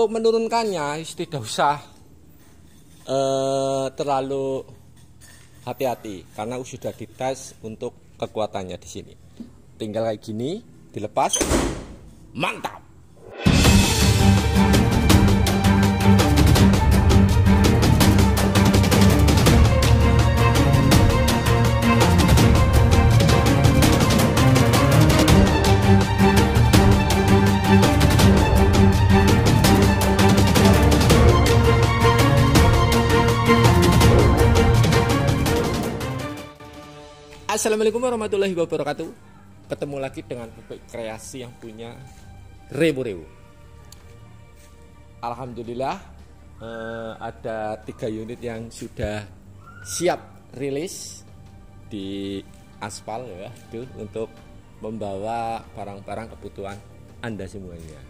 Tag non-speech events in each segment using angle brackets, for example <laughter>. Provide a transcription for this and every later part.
Untuk menurunkannya tidak usah eh, terlalu hati-hati karena sudah dites untuk kekuatannya di sini. Tinggal kayak gini, dilepas, mantap. Assalamualaikum warahmatullahi wabarakatuh. Ketemu lagi dengan bebek kreasi yang punya Rewu-rewu Alhamdulillah eh, Ada tiga unit yang sudah siap rilis Di aspal ya itu Untuk membawa barang-barang kebutuhan Anda semuanya.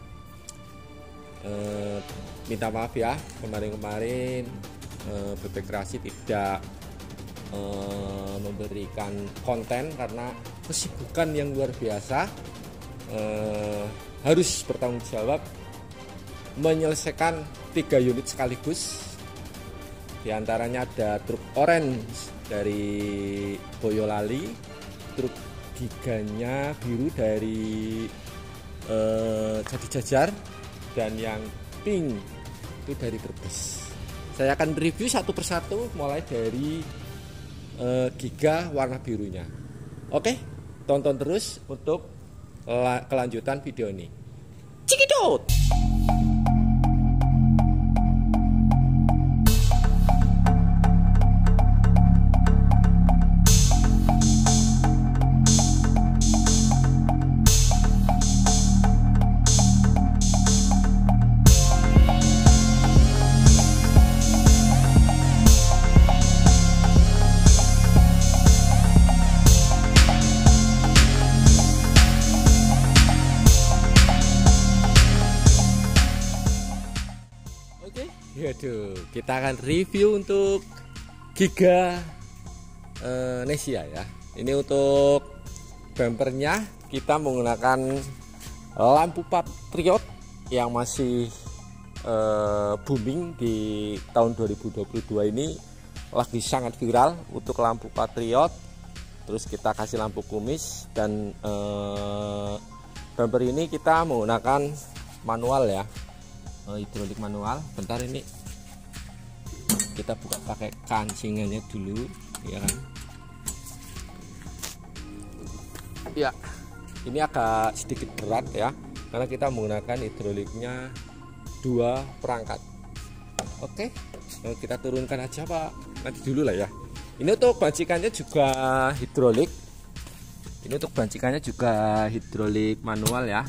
Eh, Minta maaf ya Kemarin-kemarin eh, bebek kreasi tidak Eh, memberikan konten karena kesibukan yang luar biasa uh, harus bertanggung jawab menyelesaikan tiga unit sekaligus. Di antaranya ada truk orange dari Boyolali truk giganya biru dari uh, Jadi Jajar dan yang pink itu dari Brebes. Saya akan review satu persatu mulai dari uh, giga warna birunya. Oke, tonton terus untuk kelanjutan video ini. Cikidot! Kita akan review untuk Giga uh, Nesia ya. Ini untuk bumpernya kita menggunakan lampu patriot yang masih uh, booming di tahun 2022 ini lagi sangat viral untuk lampu patriot. Terus kita kasih lampu kumis dan uh, bumper ini kita menggunakan manual ya hidrolik manual bentar ini kita buka pakai kancingannya dulu ya kan? Ya. Ini agak sedikit berat ya karena kita menggunakan hidroliknya dua perangkat. Oke kita turunkan aja pak. Nanti dulu lah ya. Ini untuk bancikannya juga hidrolik. Ini untuk bancikannya juga hidrolik manual ya.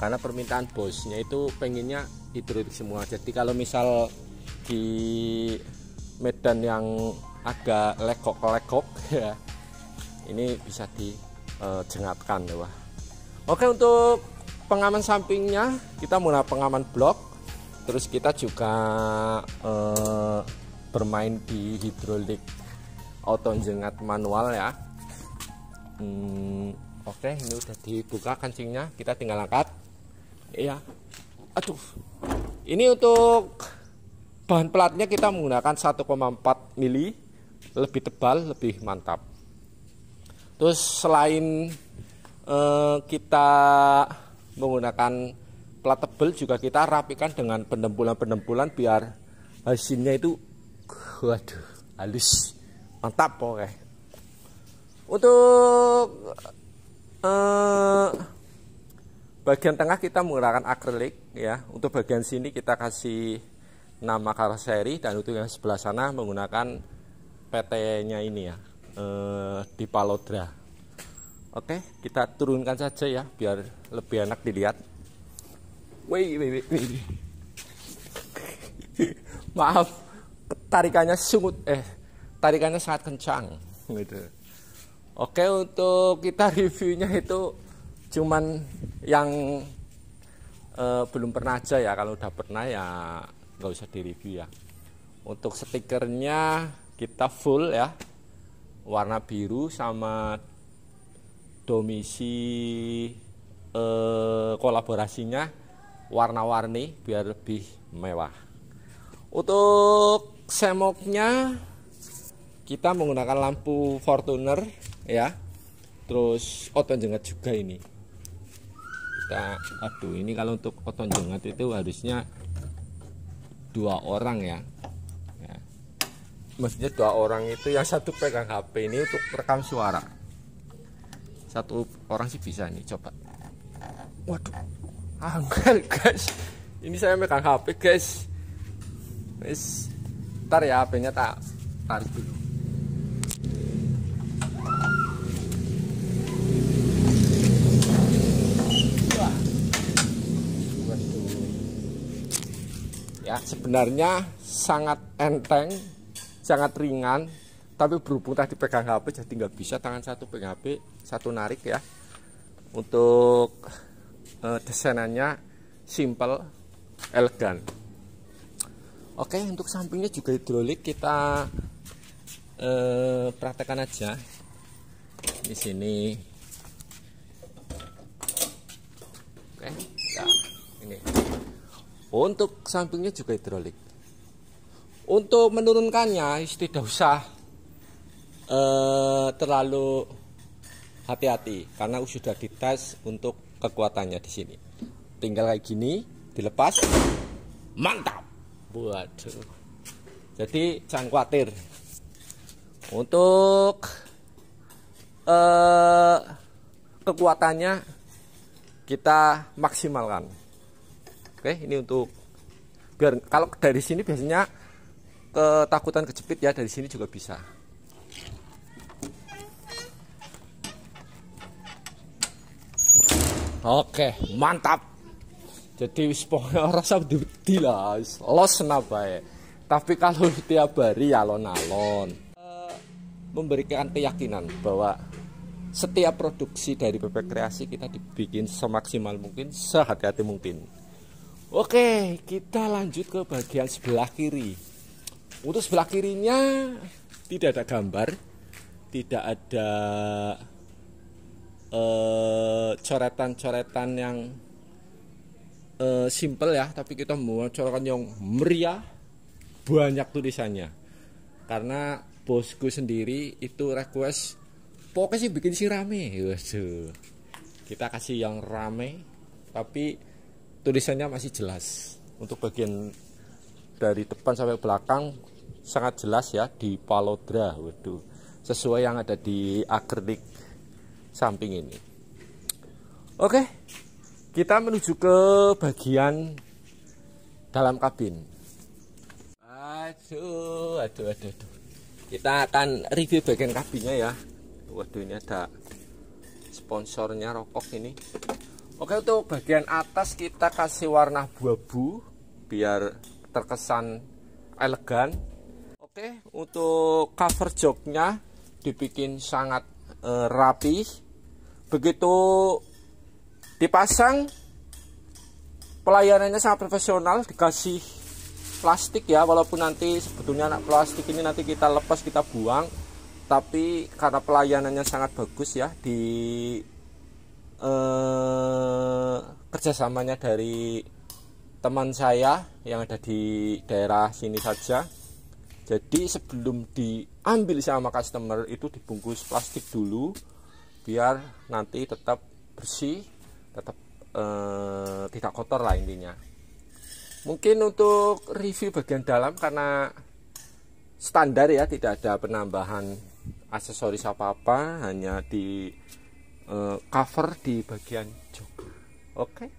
Karena permintaan bosnya itu pengennya hidrolik semua. Jadi kalau misal di medan yang agak lekok-lekok <laughs> ya. Ini bisa dijengatkan ya wah oke untuk pengaman sampingnya kita menggunakan pengaman blok. Terus kita juga eh, bermain di hidrolik auto jengat manual ya. Hmm, oke ini udah dibuka kancingnya. Kita tinggal angkat. Iya. Aduh. Ini untuk bahan pelatnya kita menggunakan 1,4 mili lebih tebal, lebih mantap. Terus selain eh, kita menggunakan plat tebal juga kita rapikan dengan pendempulan-pendempulan biar hasilnya itu waduh halus mantap oke untuk eh, bagian tengah kita menggunakan akrilik ya untuk bagian sini kita kasih nama karoseri dan untuk yang sebelah sana menggunakan PT nya ini ya eh, di Palodra. Oke kita turunkan saja ya biar lebih enak dilihat. Wih wih wih, wih. <laughs> maaf tarikannya sungut eh tarikannya sangat kencang. Gitu. Oke untuk kita reviewnya itu cuman yang uh, belum pernah aja ya. Kalau udah pernah ya nggak usah direview ya. Untuk stikernya kita full ya. Warna biru sama domisi uh, kolaborasinya warna-warni biar lebih mewah. Untuk semoknya kita menggunakan lampu Fortuner ya. Terus oton jengat juga ini. Kita aduh ini kalau untuk oton jengat itu harusnya dua orang ya. ya. Maksudnya dua orang itu yang satu pegang HP ini untuk rekam suara. Satu orang sih bisa nih coba. Waduh angel guys. Ini saya megang HP guys. Wis ntar ya HP-nya tak tarik dulu. Ya, sebenarnya sangat enteng, sangat ringan, tapi berhubung tadi pegang HP jadi nggak bisa tangan satu pegang HP, satu narik ya. Untuk uh, desainannya simple, elegan. Oke, untuk sampingnya juga hidrolik kita praktekkan aja. Di sini. Oke, ya ini. Untuk sampingnya juga hidrolik. Untuk menurunkannya tidak usah eh, terlalu hati-hati karena sudah dites untuk kekuatannya di sini. Tinggal kayak gini, dilepas, mantap. Waduh. Jadi jangan khawatir. Untuk eh, kekuatannya kita maksimalkan. Oke, ini untuk biar kalau dari sini biasanya ketakutan kejepit ya dari sini juga bisa. Oke, mantap. Jadi wis rasa wedi lah los ya tapi kalau <laughs> tiap hari alon-alon. Uh, memberikan keyakinan bahwa setiap produksi dari bebek kreasi kita dibikin semaksimal mungkin sehati-hati mungkin oke kita lanjut ke bagian sebelah kiri. Untuk sebelah kirinya tidak ada gambar tidak ada eh, coretan-coretan uh, yang uh, simple ya tapi kita mau colokan yang meriah banyak tulisannya. Karena bosku sendiri itu request pokoknya sih bikin si rame? Waduh. kita kasih yang rame tapi tulisannya masih jelas. Untuk bagian dari depan sampai belakang sangat jelas ya di palodra. Waduh sesuai yang ada di akrilik samping ini. Oke kita menuju ke bagian dalam kabin. Aduh aduh aduh, aduh. kita akan review bagian kabinnya ya. Waduh ini ada sponsornya rokok ini oke untuk bagian atas kita kasih warna buah-bu biar terkesan elegan. Oke untuk cover joknya dibikin sangat uh, rapi. Begitu dipasang pelayanannya sangat profesional dikasih plastik ya walaupun nanti sebetulnya anak plastik ini nanti kita lepas kita buang. Tapi karena pelayanannya sangat bagus ya di eh, kerjasamanya dari teman saya yang ada di daerah sini saja. Jadi sebelum diambil sama customer itu dibungkus plastik dulu biar nanti tetap bersih tetap eh, tidak kotor lah intinya. Mungkin untuk review bagian dalam karena standar ya tidak ada penambahan aksesoris apa-apa hanya di eh, cover di bagian jok oke okay?